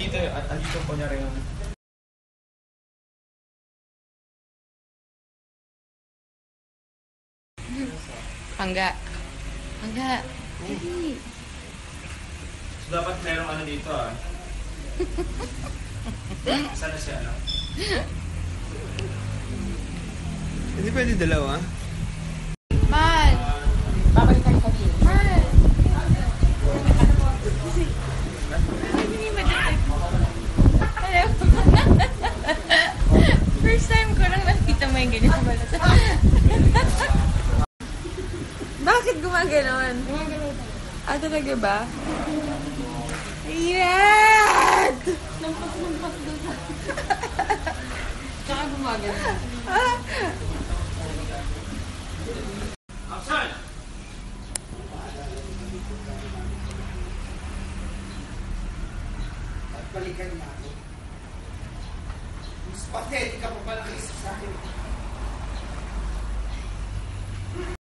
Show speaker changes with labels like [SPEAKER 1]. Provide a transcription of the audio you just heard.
[SPEAKER 1] Ito po niya rin.
[SPEAKER 2] Hangga. Hangga. Dali.
[SPEAKER 1] So, dapat merong ano dito ah. Sana siya ano?
[SPEAKER 3] Hindi pwede dalawa.
[SPEAKER 2] Mo sa balat. Bakit gumaganon? Gumaganon. Ah, talaga ba? Ayan! Lampas-lampas doon. Tsaka gumaganon.
[SPEAKER 4] At balikan niya ako. Mas pathetic ka pa pala kaysa sa akin.